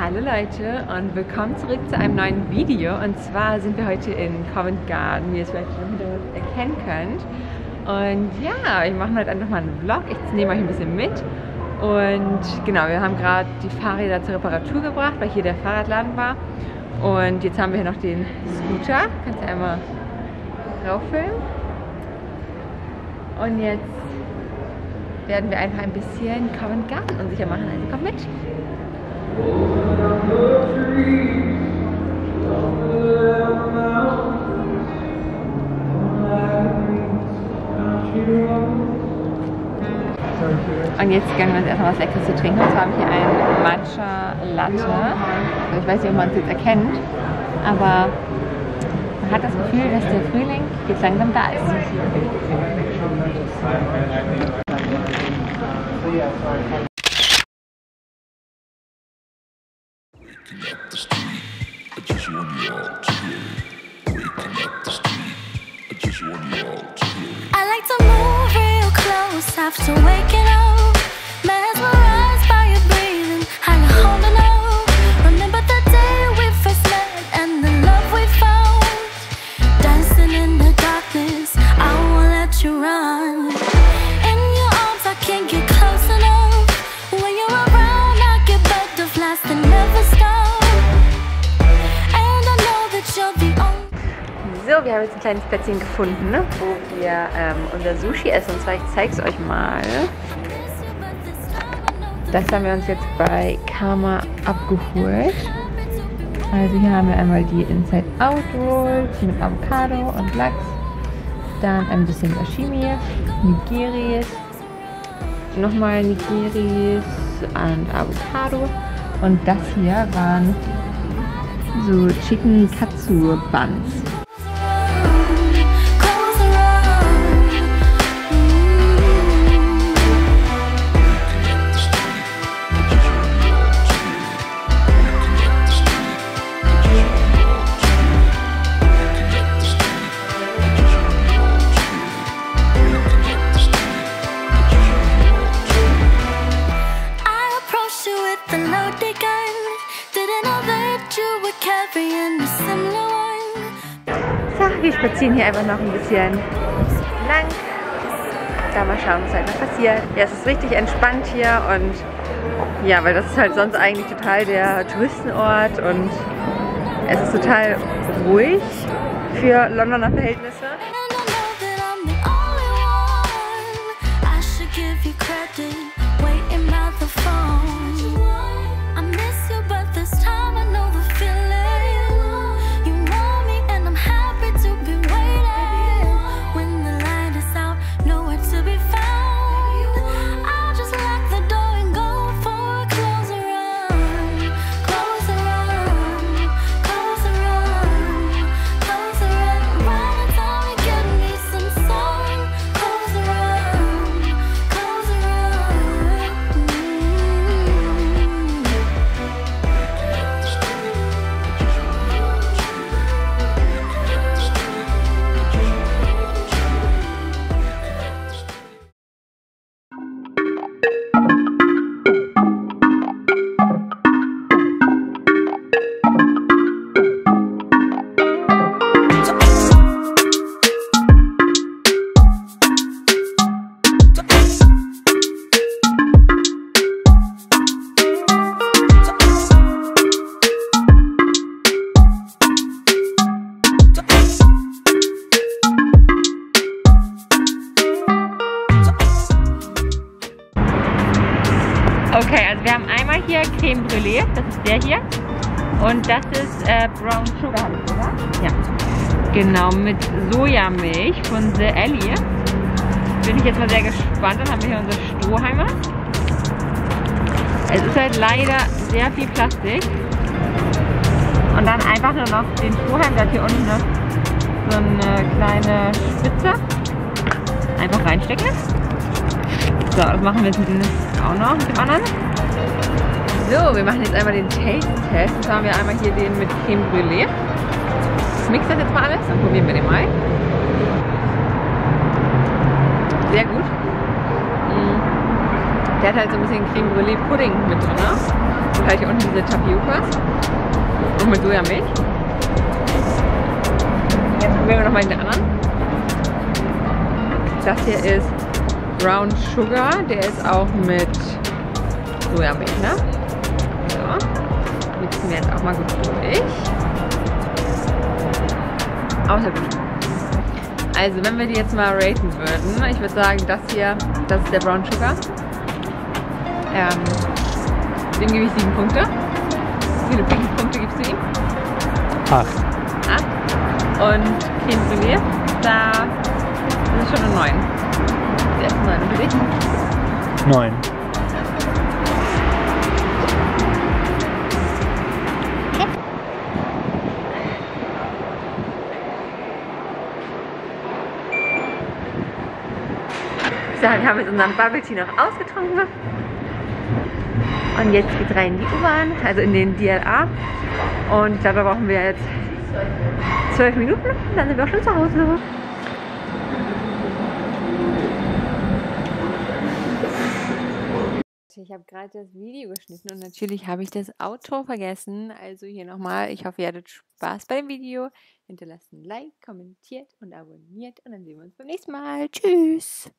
Hallo Leute und willkommen zurück zu einem neuen Video. Und zwar sind wir heute in Covent Garden, wie ihr es vielleicht schon Hintergrund erkennen könnt. Und ja, wir machen heute einfach mal einen Vlog, ich nehme euch ein bisschen mit. Und genau, wir haben gerade die Fahrräder zur Reparatur gebracht, weil hier der Fahrradladen war. Und jetzt haben wir hier noch den Scooter, kannst du einmal rauffilmen und jetzt werden wir einfach ein bisschen Covent Garden unsicher machen, also komm mit! Und jetzt gönnen wir uns erstmal was Leckeres zu trinken. Und zwar haben wir hier einen Matcha Latte. Ich weiß nicht, ob man es jetzt erkennt, aber man hat das Gefühl, dass der Frühling jetzt langsam da ist. I just want you all to up I just want you all to. I like to move real close after waking up. Wir haben jetzt ein kleines Plätzchen gefunden, ne, wo wir ähm, unser Sushi essen. Und zwar, ich zeige es euch mal. Das haben wir uns jetzt bei Karma abgeholt. Also hier haben wir einmal die Inside Out Rolls mit Avocado und Lachs. Dann ein bisschen Sashimi, Nigiris, nochmal Nigiris und Avocado. Und das hier waren so Chicken Katsu Buns. Spazieren hier einfach noch ein bisschen lang. Da mal schauen, was halt passiert. Ja, es ist richtig entspannt hier und ja, weil das ist halt sonst eigentlich total der Touristenort und es ist total ruhig für Londoner Verhältnisse. Give you credit. Also wir haben einmal hier Creme Brûlée, das ist der hier. Und das ist äh, Brown Sugar, gesagt? Ja. Genau, mit Sojamilch von The Ellie. Bin ich jetzt mal sehr gespannt. Dann haben wir hier unsere Strohhalme. Es ist halt leider sehr viel Plastik. Und dann einfach nur noch den Strohhalm, da hier unten noch so eine kleine Spitze. Einfach reinstecken. So, das machen wir jetzt mit dem auch noch, mit dem anderen. So, wir machen jetzt einmal den Taste-Test. Zwar haben wir einmal hier den mit Creme Brûlée. Ich mix das jetzt mal alles und probieren wir den mal. Sehr gut. Mm. Der hat halt so ein bisschen Creme Brûlée Pudding mit drin. Ne? Und halt hier unten diese Tapiokas. Und mit Sojamilch. Jetzt probieren wir nochmal den anderen. Das hier ist Brown Sugar. Der ist auch mit Sojamilch, ne? So. Mixen wir jetzt auch mal gut durch. Außer gut. Also, wenn wir die jetzt mal raten würden, ich würde sagen, das hier, das ist der Brown Sugar. Ähm, dem gebe ich sieben Punkte. Wie viele Punkte gibst du ihm? Acht. Acht. Und Creme Brûlée, da ist es schon eine 9. Die erste 9 für dich. Neun. So, wir haben jetzt unseren Bubble Tea noch ausgetrunken. Und jetzt geht's rein in die U-Bahn, also in den DLA. Und ich glaube, da brauchen wir jetzt zwölf Minuten. Dann sind wir auch schon zu Hause. Ich habe gerade das Video geschnitten und natürlich habe ich das Outro vergessen. Also hier nochmal, ich hoffe, ihr hattet Spaß bei dem Video. Hinterlasst ein Like, kommentiert und abonniert und dann sehen wir uns beim nächsten Mal. Tschüss!